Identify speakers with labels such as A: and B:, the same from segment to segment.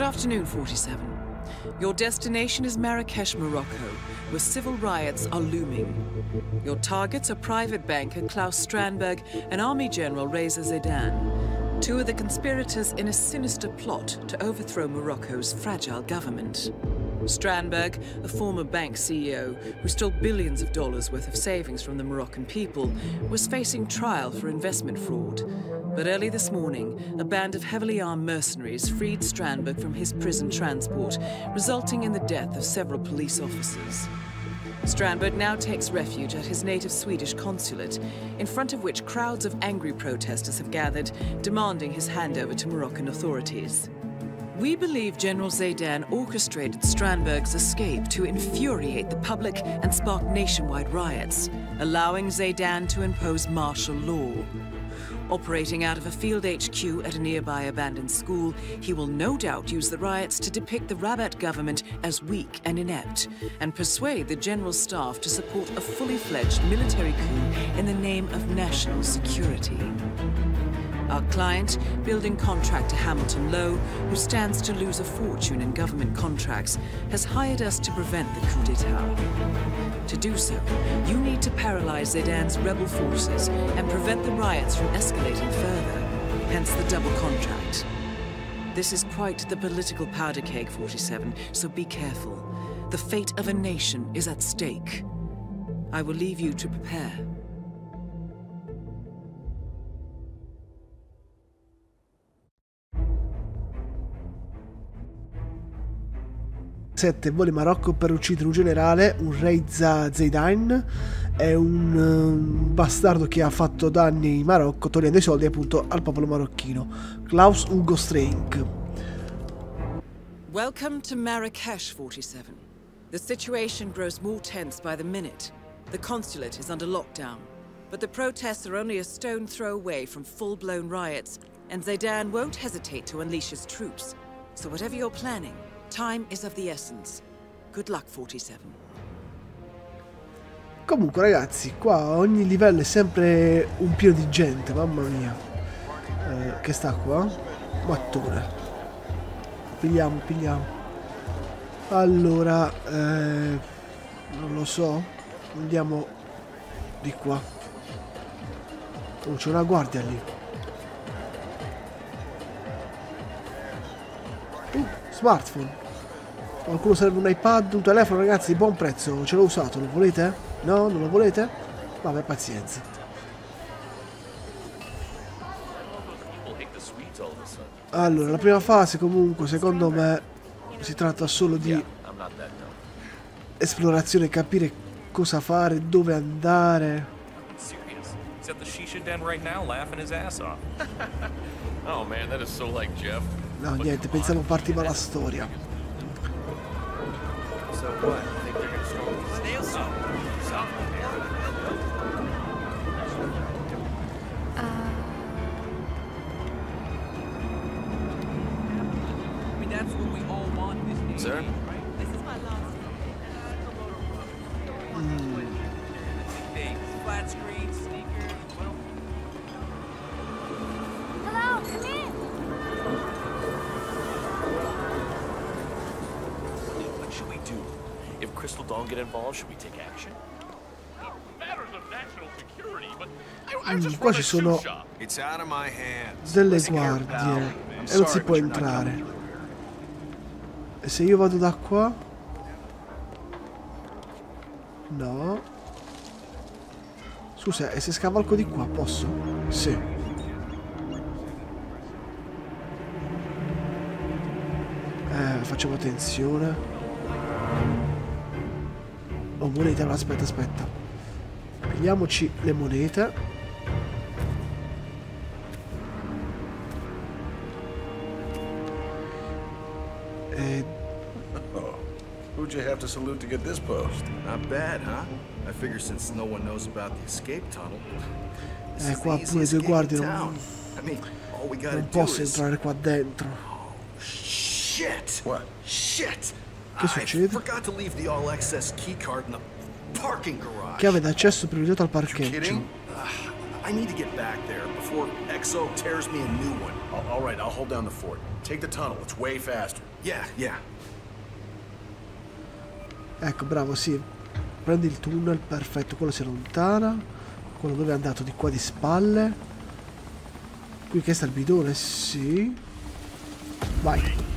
A: Good afternoon, 47. Your destination is Marrakesh, Morocco, where civil riots are looming. Your targets are private banker Klaus Strandberg and Army General Reza Zaidan, two of the conspirators in a sinister plot to overthrow Morocco's fragile government. Strandberg, a former bank CEO who stole billions of dollars worth of savings from the Moroccan people, was facing trial for investment fraud. But early this morning, a band of heavily armed mercenaries freed Strandberg from his prison transport, resulting in the death of several police officers. Strandberg now takes refuge at his native Swedish consulate, in front of which crowds of angry protesters have gathered, demanding his handover to Moroccan authorities. We believe General Zaidan orchestrated Strandberg's escape to infuriate the public and spark nationwide riots, allowing Zaidan to impose martial law. Operating out of a field HQ at a nearby abandoned school, he will no doubt use the riots to depict the Rabat government as weak and inept, and persuade the general staff to support a fully fledged military coup in the name of national security. Our client, building contractor Hamilton Lowe, who stands to lose a fortune in government contracts, has hired us to prevent the coup d'etat. To do so, you need to paralyze Zaidan's rebel forces and prevent the riots from escalating further, hence the double contract. This is quite the political powder keg, 47, so be careful. The fate of a nation is at stake. I will leave you to prepare.
B: 7 voli Marocco per uccidere un generale, un Reza Zeidan, è un, um, bastardo che ha fatto danni in Marocco togliendo i soldi appunto al popolo marocchino. Klaus Ugo Streink.
A: Welcome to Marrakesh, 47. The situation grows more tense by the minute. The consulate is under lockdown, but the protests are only a stone throw away from full-blown riots, and Zaidan won't hesitate to unleash his troops. So whatever you're planning, Time is of the essence. Good luck, 47.
B: Comunque ragazzi, qua ogni livello è sempre un pieno di gente, mamma mia. Eh, che sta qua? Mattone. Pigliamo, pigliamo. Allora, eh, non lo so. Andiamo di qua. Oh, c'è una guardia lì. Smartphone. Qualcuno serve un iPad, un telefono, ragazzi, buon prezzo. Ce l'ho usato, lo volete? No? Non lo volete? Vabbè, pazienza. Allora, la prima fase comunque, secondo me, si tratta solo di esplorazione, capire cosa fare, dove andare. No, niente, pensavo partiva la storia. So what? Think they're gonna storm the snail suit? Something.
C: I mean, that's what we all want this day.
D: Sir? Involved? Should we take action?
B: Mm, qua ci sono delle guardie e non si può entrare. E se io vado da qua? No. Scusa, e se scavalco di qua posso? Sì. Eh, facciamo attenzione. Oh, monete, allora aspetta, aspetta. Pigliamoci le monete. E...
E: Oh, who'd you have to salute to get this post?
F: Not bad, huh? I figure since no one knows about the escape tunnel.
B: Eh, qua pure due guardie non... Non posso entrare qua dentro.
F: Oh, shit!
E: What?
F: Shit!
B: Che succede?
F: Chiave
B: d'accesso privilegiato al parcheggio.
F: I need to get back there before XO tears me a new one.
E: All right, I'll hold down the fort. Take the tunnel. It's way faster.
F: Yeah, yeah.
B: Ecco, bravo, sì. Prendi il tunnel, perfetto. Quello si allontana. Quello dove è andato di qua di spalle. Qui che sta il bidone, sì. Vai.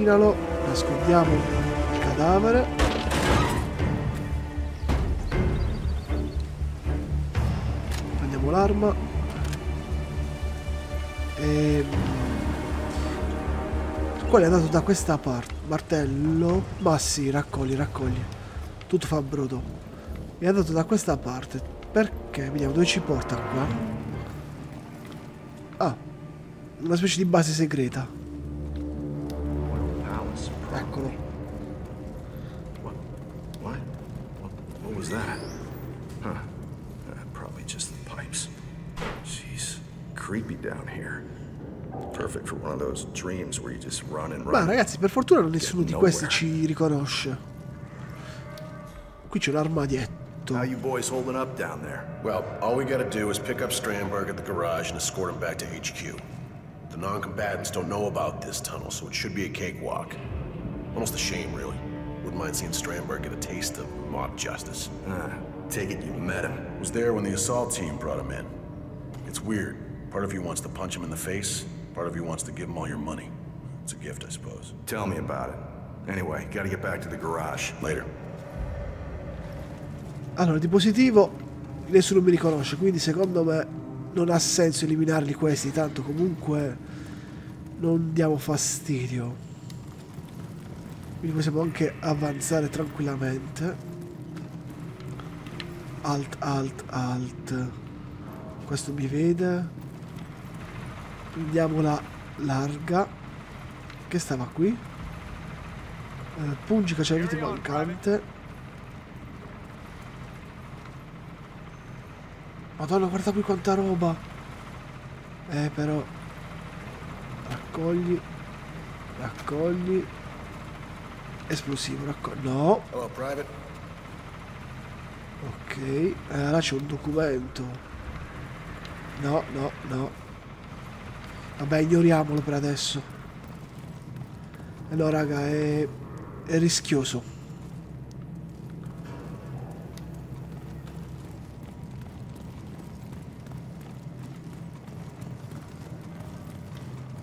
B: Trascinalo, nascondiamo il cadavere. Prendiamo l'arma. E... Quello è andato da questa parte. Martello. Ma sì, raccogli, raccogli. Tutto fa brodo. È andato da questa parte. Perché? Vediamo dove ci porta qua. Ah. Una specie di base segreta.
F: Palace.
B: Eccolo.
F: What? What? What, what was that? Huh. Uh, probably just the pipes. Jeez. Creepy down here. Perfect for one of those dreams where you just run and run.
B: Ma ragazzi, per fortuna nessuno di questi ci riconosce. Qui c'è un armadietto.
F: How you boys holding up down there?
E: Well, all we gotta do is pick up Strandberg at the garage and escort him back to HQ. The non-combatants don't know about this tunnel, so it should be a cakewalk. Almost a shame, really. Wouldn't mind seeing Strandberg get a taste of mob justice.
F: Ah, take it you met him.
E: Was there when the assault team brought him in. It's weird. Part of you wants to punch him in the face, part of you wants to give him all your money. It's a gift, I suppose.
F: Tell me about it. Anyway, gotta get back to the garage.
E: Later.
B: Allora, di positivo nessuno mi riconosce, quindi secondo me non ha senso eliminarli questi, tanto comunque non diamo fastidio. Quindi possiamo anche avanzare tranquillamente. Alt, alt, alt. Questo mi vede. Prendiamola larga. Che stava qui? Eh, pungi cacciavite mancante. Madonna, guarda qui quanta roba. Eh, però... Raccogli. Raccogli. Esplosivo, raccogli. No.
E: Hello, Private.
B: Ok. Eh, là c'è un documento. No, no, no. Vabbè, ignoriamolo per adesso. Eh no, raga, è... È rischioso.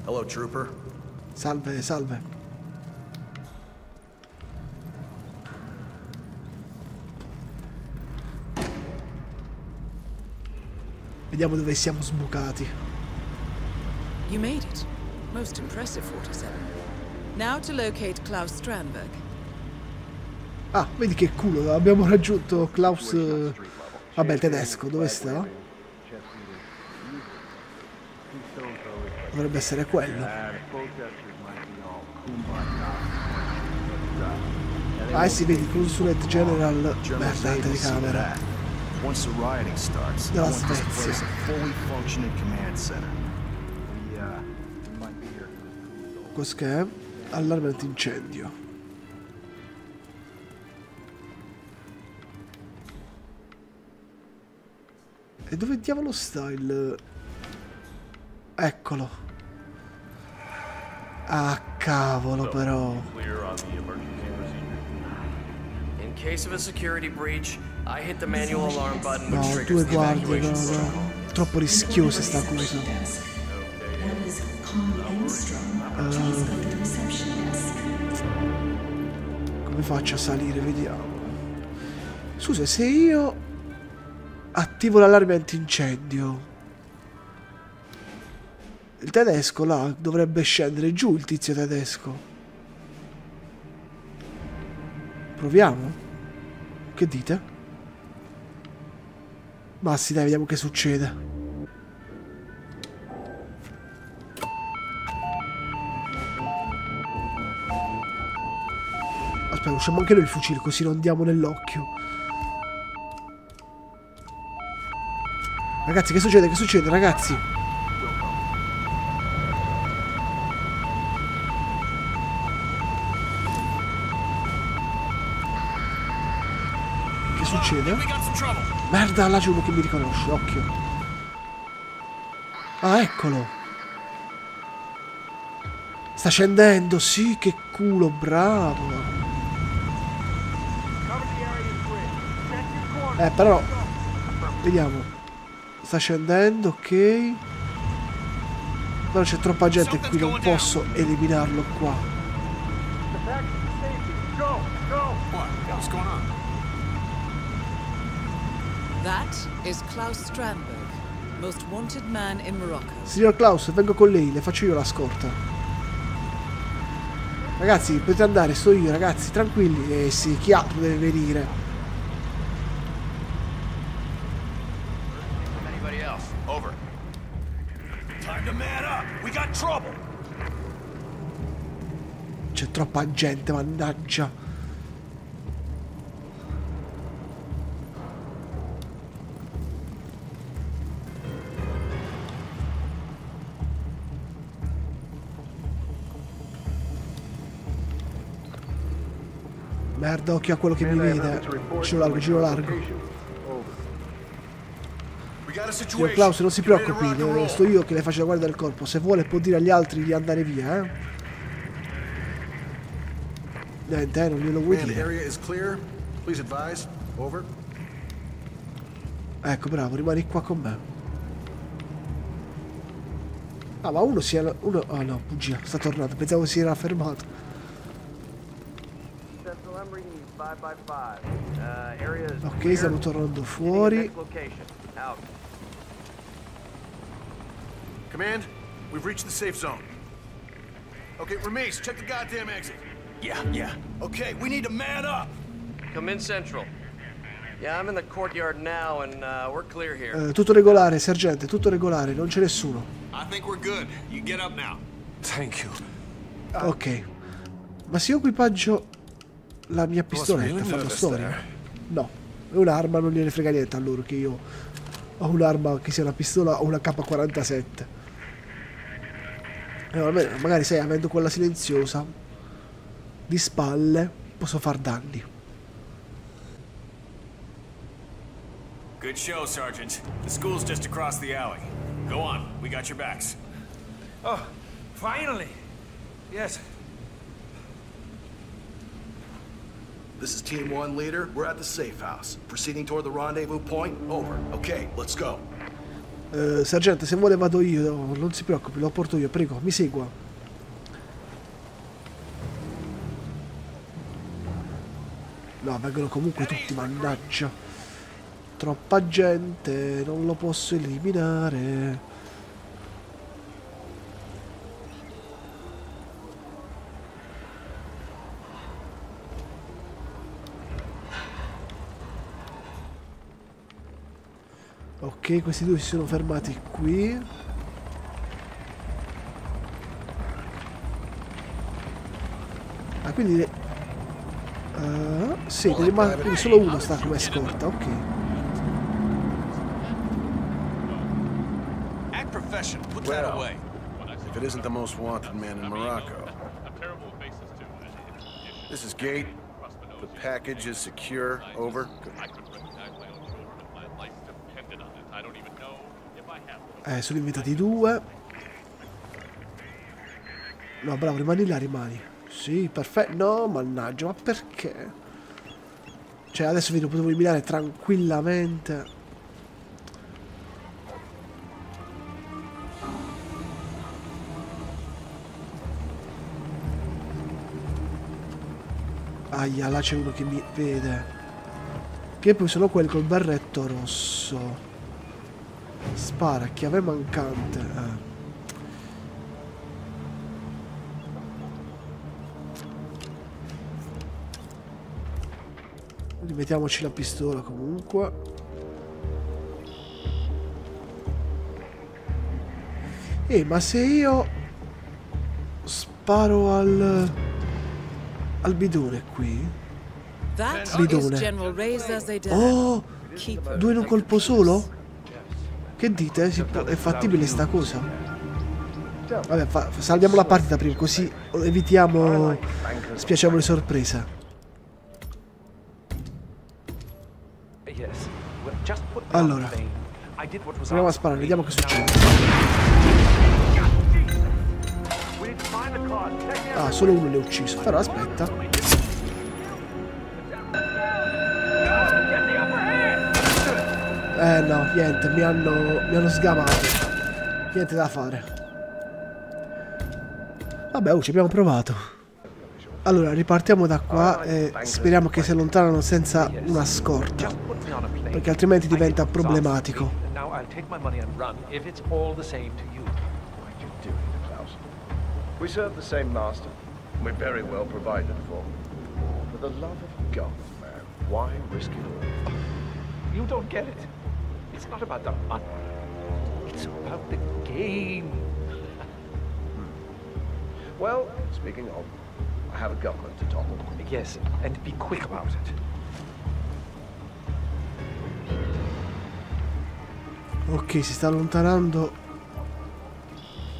E: Hello, Trooper.
B: Salve, salve. Vediamo dove siamo sbucati.
A: You made it. Most impressive, 47. Now to locate Klaus Strandberg.
B: Ah, vedi che culo, abbiamo raggiunto Klaus... eh, Vabbè, il tedesco, dove sta? Dovrebbe essere quello. Ah, eh sì, vedi, Consulate General... Merda,
F: see
B: telecamera.
F: Once the rioting starts, I want this place a fully functioning command center.
B: Cos'è? Allarme antincendio. E dove diavolo sta il... Eccolo. Ah, cavolo però.
C: In case of a security breach,
B: No, due guardie, no, no. Troppo rischiosa sta cosa.
G: Desk.
B: Come faccio a salire? Vediamo. Scusa, se io attivo l'allarme antincendio, il tedesco là dovrebbe scendere giù il tizio tedesco. Proviamo? Che dite? Ma sì, dai, vediamo che succede. Aspetta, usciamo anche noi il fucile così non diamo nell'occhio. Ragazzi, che succede? Che succede, ragazzi? Succede? Merda, là c'è uno che mi riconosce, occhio. Ah, eccolo. Sta scendendo, sì, che culo, bravo. Eh, però... Vediamo. Sta scendendo, ok. Però c'è troppa gente qui, non posso eliminarlo qua.
F: What? What's going on?
A: That is Klaus Strandberg, most wanted man in Morocco.
B: Signor Klaus, vengo con lei, le faccio io la scorta. Ragazzi, potete andare, sto io, ragazzi, tranquilli. Eh sì, chi altro deve venire?
C: Anybody else? Over. Time to man up. We got trouble.
B: C'è troppa gente, mannaggia. Merda, occhio a quello che mi vede. Giro largo, giro largo.
E: A
B: Signor. Klaus, non si preoccupi, eh, sto io che le faccio la guardia del corpo. Se vuole può dire agli altri di andare via, eh. Niente, eh, non glielo vuoi dire. Ecco, bravo, rimani qua con me. Ah, ma uno si era... Uno... Ah no, bugia, sta tornando. Pensavo si era fermato.
H: Central, I'm reading you 5 by 5. Uh, area is
B: Ok,
H: clear.
B: stiamo tornando fuori.
E: Command, we've reached the safe zone. Okay, Ramesh, check the goddamn exit.
C: Yeah, yeah.
E: Okay, we need to man up.
H: Come in Central. Yeah, I'm in the courtyard now, and uh, we're clear here.
B: Eh, tutto regolare, sergente, tutto regolare, non c'è nessuno.
C: I think we're good. You get up now.
F: Thank you.
B: Ok. Ma se io equipaggio la mia pistoletta, fanno
F: nervous
B: storia?
F: there.
B: No, è un'arma, non gliene frega niente a loro che io ho un'arma che sia una pistola o una K47. Eh, almeno, magari sai, avendo quella silenziosa di spalle, posso far danni.
C: Good show, Sergeant. The school's just across the alley. Go on. We got your backs.
I: Oh, finally. Yes.
E: This is Team 1 leader. We're at the safe house. Proceeding toward the rendezvous point. Over. Okay, let's go.
B: Eh, sergente, se vuole vado io, non si preoccupi, lo porto io, prego, mi segua. No, vengono comunque tutti, mannaggia. Troppa gente, non lo posso eliminare. Ok, questi due si sono fermati qui. Ah, quindi... eh, sì, rimane- quindi solo uno sta come scorta, ok.
E: Well. If it isn't the most wanted man in Morocco. This is Gate. The package is secure. Over. Good.
B: Eh, sono diventati due. No, bravo, rimani là, rimani. Sì, perfetto. No, mannaggia, ma perché? Cioè, adesso vi potevo eliminare tranquillamente. Aia, là c'è uno che mi vede. Che poi sono quelli col berretto rosso. Spara, chiave mancante. eh. Rimettiamoci la pistola comunque. Eh, ma se io sparo al al bidone qui? Bidone. Oh, due in un colpo solo? Che dite? È fattibile sta cosa? Vabbè, fa- salviamo la partita prima, così evitiamo spiacevoli sorprese. Allora, proviamo a sparare, vediamo che succede. Ah, solo uno l'ha ucciso. Però aspetta. Eh no, niente, mi hanno, mi hanno sgamato. Niente da fare. Vabbè, oh, ci abbiamo provato. Allora, ripartiamo da qua e speriamo che si allontanano senza una scorta. Perché altrimenti diventa problematico.
D: We serve the same master. and We're very well provided for. For the love of God, man, why risk it all?
J: You don't get it. It's not about the money. It's about the game.
D: Well, speaking of, I have a government to topple.
J: Yes, and be quick about it.
B: Ok, si sta allontanando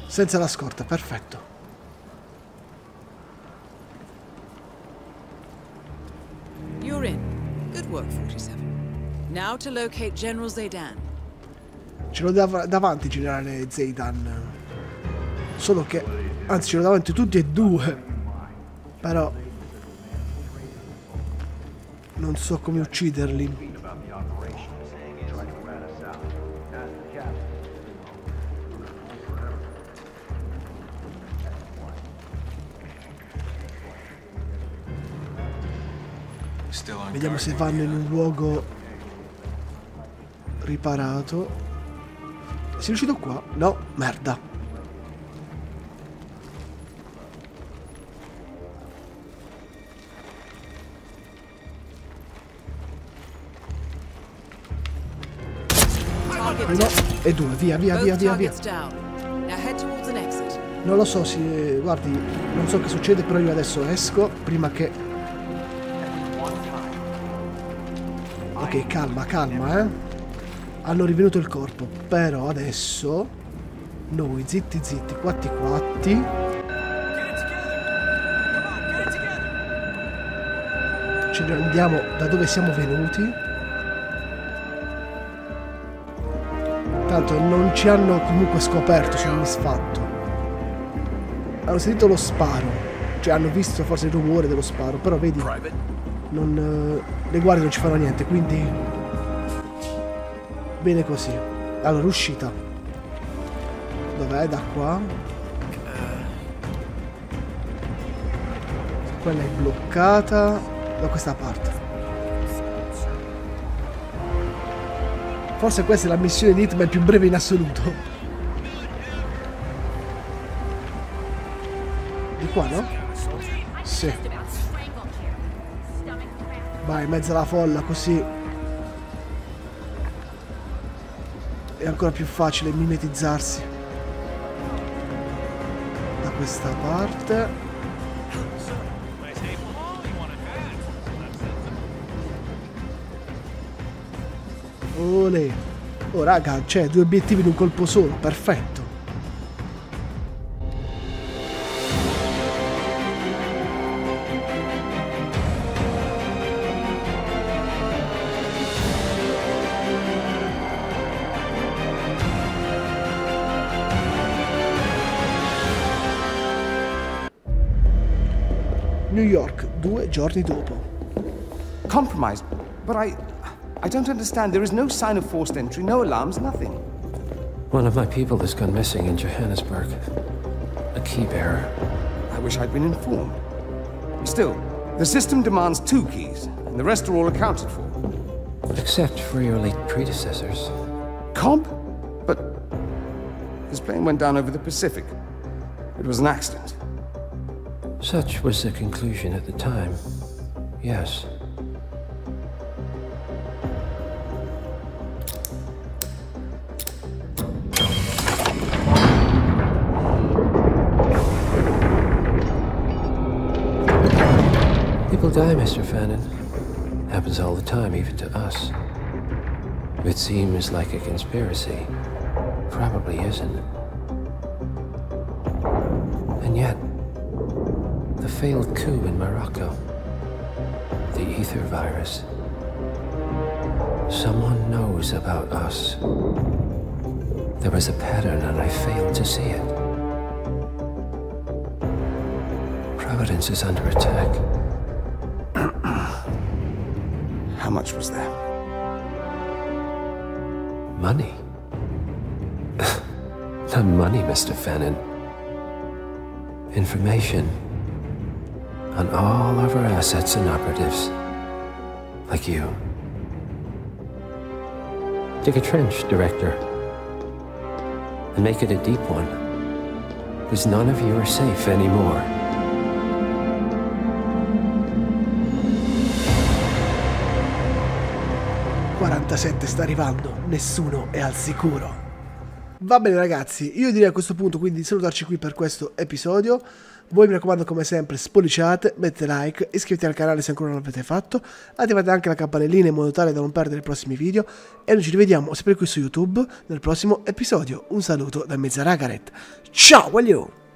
B: senza la scorta, perfetto.
A: Now to locate General Zaydan.
B: Ce l'ho dav- davanti generale Zaydan. Solo che, anzi ce l'ho davanti tutti e due. Però non so come ucciderli. Vediamo se vanno in un luogo riparato. Sei riuscito qua? No, merda. Uno e due, via, via, via, via, via. Non lo so, si, guardi, non so che succede, però io adesso esco prima che... Ok, calma, calma, eh. Hanno rivenuto il corpo, però adesso... Noi, zitti zitti, quatti quatti... Ce ne andiamo da dove siamo venuti. Tanto non ci hanno comunque scoperto, sono misfatto hanno sentito lo sparo, cioè hanno visto forse il rumore dello sparo, però vedi, non, eh, le guardie non ci fanno niente, quindi bene così. Allora, uscita. Dov'è? Da qua. Quella è bloccata da questa parte. Forse questa è la missione di Hitman più breve in assoluto. Di qua, no? Sì. Vai, in mezzo alla folla, così è ancora più facile mimetizzarsi. Da questa parte. Ole. Oh raga, c'è due obiettivi in un colpo solo, perfetto. York, due giorni dopo.
K: Compromised. But I. I don't understand. There is no sign of forced entry, no alarms, nothing.
L: One of my people has gone missing in Johannesburg. A key bearer.
K: I wish I'd been informed. Still, the system demands two keys, and the rest are all accounted for.
L: Except for your late predecessors.
K: Comp? But. His plane went down over the Pacific. It was an accident.
L: Such was the conclusion at the time. Yes. People die, Mr. Fannin. Happens all the time, even to us. It seems like a conspiracy. Probably isn't. Failed coup in Morocco, the ether virus. Someone knows about us. There was a pattern and I failed to see it. Providence is under attack.
K: How much was there?
L: Money? Not money, Mr. Fennon. Information on all of our assets and operatives. Like you. Dig a trench, Director. And make it a deep one. Because none of you are safe anymore.
B: ...47 sta arrivando, nessuno è al sicuro. Va bene ragazzi, io direi a questo punto quindi di salutarci qui per questo episodio. Voi mi raccomando come sempre spolliciate, mettete like, iscrivetevi al canale se ancora non l'avete fatto, attivate anche la campanellina in modo tale da non perdere i prossimi video e noi ci rivediamo sempre qui su YouTube nel prossimo episodio. Un saluto da Mezzaragaret. Ciao, voglio!